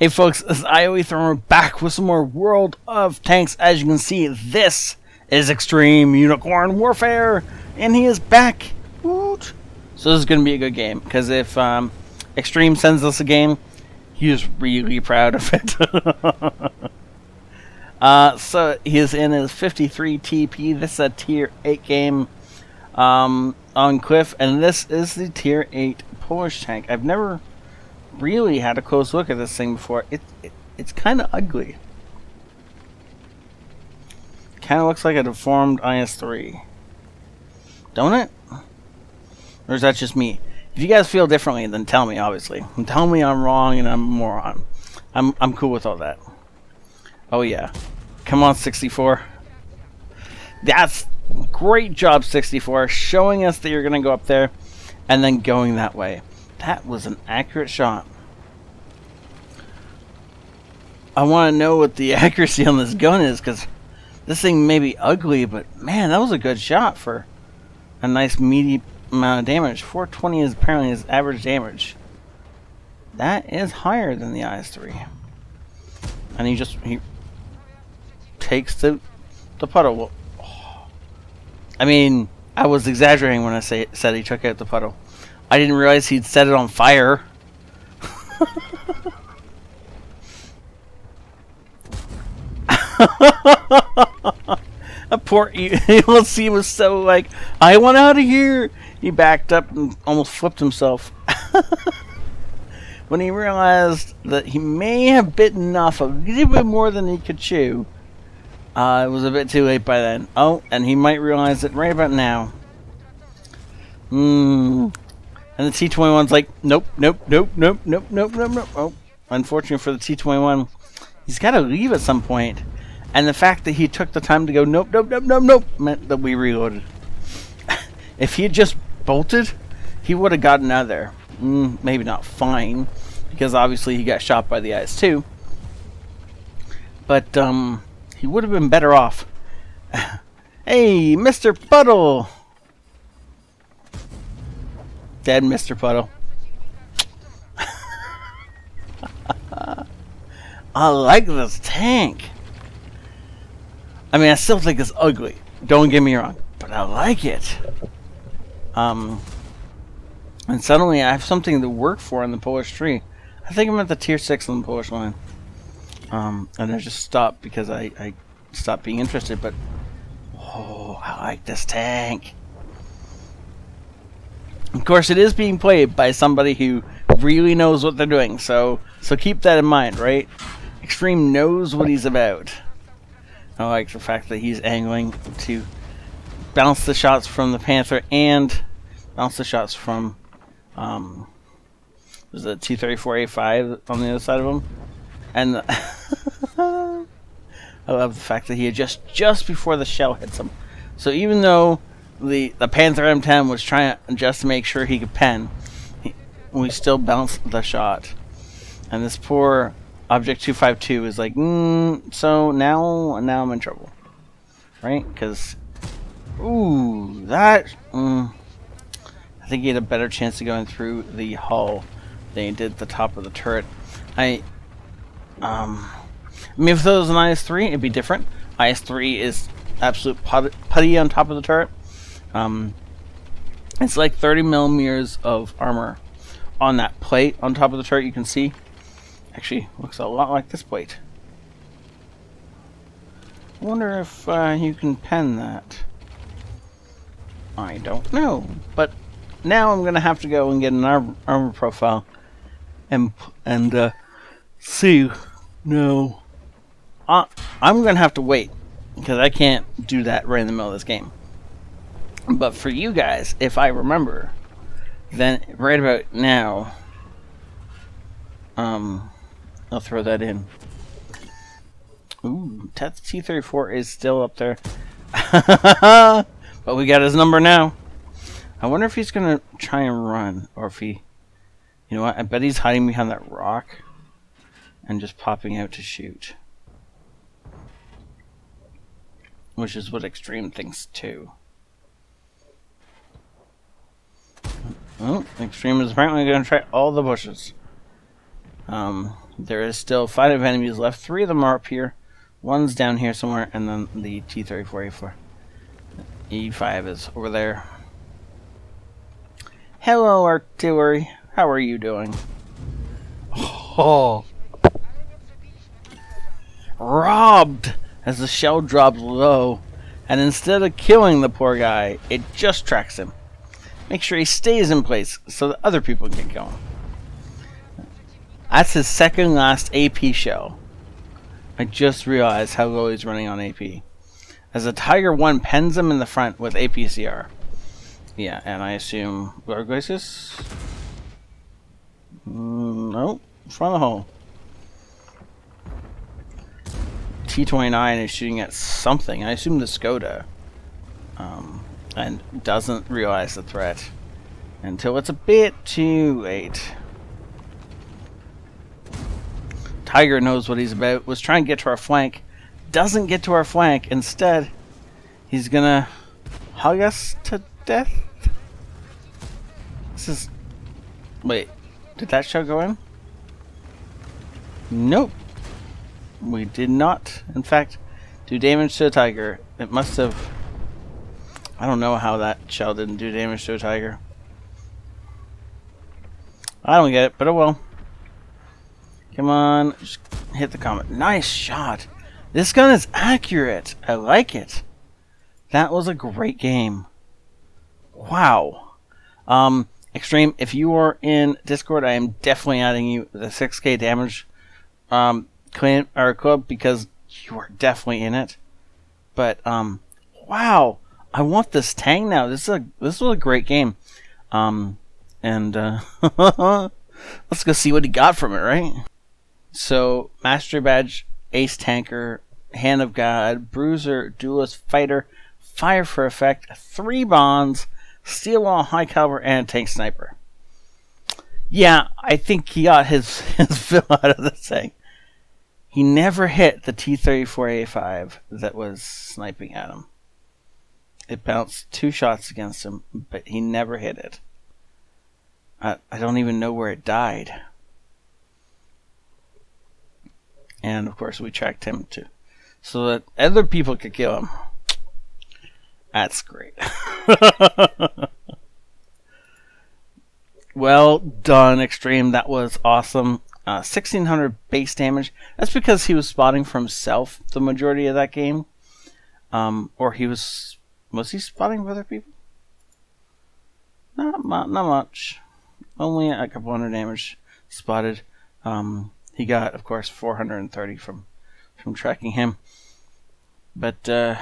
Hey folks, this is IOE throwing back with some more World of Tanks. As you can see, this is Extreme Unicorn Warfare, and he is back. Woot. So this is going to be a good game, because if um, Extreme sends us a game, he is really proud of it. uh, so he is in his 53 TP. This is a Tier 8 game um, on Cliff, and this is the Tier 8 Polish tank. I've never really had a close look at this thing before. It, it it's kind of ugly. Kind of looks like a deformed IS-3. Don't it? Or is that just me? If you guys feel differently, then tell me, obviously. Tell me I'm wrong and I'm a moron. I'm, I'm cool with all that. Oh, yeah. Come on, 64. That's great job, 64. Showing us that you're going to go up there and then going that way. That was an accurate shot. I want to know what the accuracy on this gun is because this thing may be ugly, but man, that was a good shot for a nice meaty amount of damage. 420 is apparently his average damage. That is higher than the IS-3. And he just he takes the the puddle. Oh. I mean, I was exaggerating when I say said he took out the puddle. I didn't realize he'd set it on fire. A poor ELC was so like, I want out of here. He backed up and almost flipped himself. when he realized that he may have bitten off a little bit more than he could chew, uh, it was a bit too late by then. Oh, and he might realize it right about now. Hmm. And the T21's like, nope, nope, nope, nope, nope, nope, nope, nope. Oh, unfortunately for the T21, he's got to leave at some point. And the fact that he took the time to go, nope, nope, nope, nope, nope, meant that we reloaded. if he had just bolted, he would have gotten out there. Mm, maybe not fine, because obviously he got shot by the IS-2. But, um, he would have been better off. hey, Mr. Puddle! Dead Mr. Puddle. I like this tank. I mean, I still think it's ugly. Don't get me wrong, but I like it. Um, and suddenly I have something to work for in the Polish tree. I think I'm at the tier six on the Polish line. Um, and I just stopped because I, I stopped being interested. But oh, I like this tank. Of course, it is being played by somebody who really knows what they're doing. So, so keep that in mind, right? Extreme knows what he's about. I like the fact that he's angling to bounce the shots from the Panther and bounce the shots from um was it T34A5 on the other side of him? And I love the fact that he had just just before the shell hits him. So even though the the Panther M10 was trying just to make sure he could pen, he, we still bounced the shot. And this poor Object 252 is like, mm, so now, now I'm in trouble. Right? Because, ooh, that, mm, I think he had a better chance of going through the hull than he did the top of the turret. I, um, I mean, if it was an IS-3, it'd be different. IS-3 is absolute putty on top of the turret. Um, it's like 30 millimeters of armor on that plate on top of the turret you can see Actually, looks a lot like this plate. I wonder if uh, you can pen that. I don't know, but now I'm gonna have to go and get an armor, armor profile and and uh, see. No, uh, I'm gonna have to wait because I can't do that right in the middle of this game. But for you guys, if I remember, then right about now, um, I'll throw that in. Ooh, Teth T34 is still up there. but we got his number now. I wonder if he's going to try and run. Or if he... You know what? I bet he's hiding behind that rock. And just popping out to shoot. Which is what Extreme thinks too. Oh, Extreme is apparently going to try all the bushes. Um, There is still five enemies left. Three of them are up here. One's down here somewhere, and then the T-34A4. E5 is over there. Hello, artillery. How are you doing? Oh. Robbed! As the shell drops low, and instead of killing the poor guy, it just tracks him. Make sure he stays in place so that other people can kill him. That's his second last AP shell. I just realized how low he's running on AP. As a Tiger 1 pens him in the front with APCR. Yeah, and I assume lower glacis? Mm, nope, front of the hole. T-29 is shooting at something. I assume the Skoda. Um, and doesn't realize the threat until it's a bit too late. Tiger knows what he's about. Was trying to get to our flank. Doesn't get to our flank. Instead, he's gonna hug us to death. This is... Wait. Did that shell go in? Nope. We did not, in fact, do damage to the tiger. It must have... I don't know how that shell didn't do damage to a tiger. I don't get it, but oh well. Come on, just hit the comet. Nice shot. This gun is accurate. I like it. That was a great game. Wow. Um, Extreme, if you are in Discord, I am definitely adding you the 6k damage um, clan or club because you are definitely in it. But um, wow, I want this Tang now. This is a this was a great game. Um, and uh, let's go see what he got from it, right? So, Master Badge, Ace Tanker, Hand of God, Bruiser, Duelist, Fighter, Fire for Effect, three bonds, Steel Wall, High Caliber, and Tank Sniper. Yeah, I think he got his, his fill out of this thing. He never hit the T-34A5 that was sniping at him. It bounced two shots against him, but he never hit it. I, I don't even know where it died. And of course, we tracked him too, so that other people could kill him. That's great. well done, Extreme. That was awesome. Uh, 1600 base damage. That's because he was spotting for himself the majority of that game. Um, or he was. Was he spotting for other people? Not, not much. Only a couple hundred damage spotted. Um, he got, of course, 430 from from tracking him. But uh,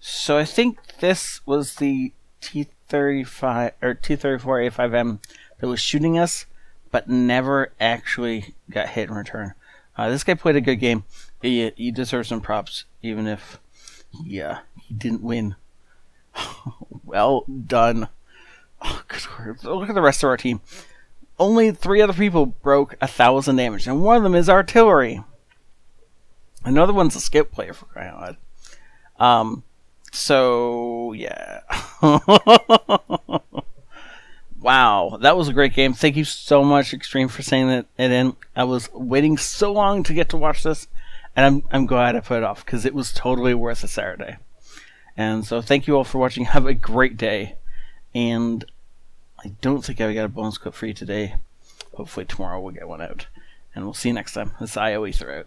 so I think this was the T35 or T34A5M that was shooting us, but never actually got hit in return. Uh, this guy played a good game. He, he deserves some props, even if he didn't win. well done. Oh, Look at the rest of our team only three other people broke a thousand damage, and one of them is artillery. Another one's a skip player for crying out loud. Um, so yeah. wow, that was a great game. Thank you so much, Extreme, for saying that in. I was waiting so long to get to watch this, and I'm I'm glad I put it off because it was totally worth a Saturday. And so thank you all for watching. Have a great day, and I don't think I got a bonus clip for you today. Hopefully tomorrow we'll get one out. And we'll see you next time. This ioEther out.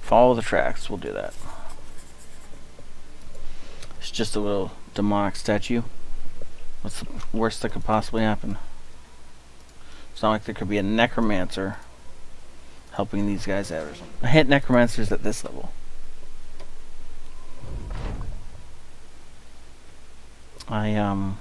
Follow the tracks. We'll do that. It's just a little demonic statue. What's the worst that could possibly happen? It's not like there could be a necromancer helping these guys out or something. I hit necromancers at this level. I, um...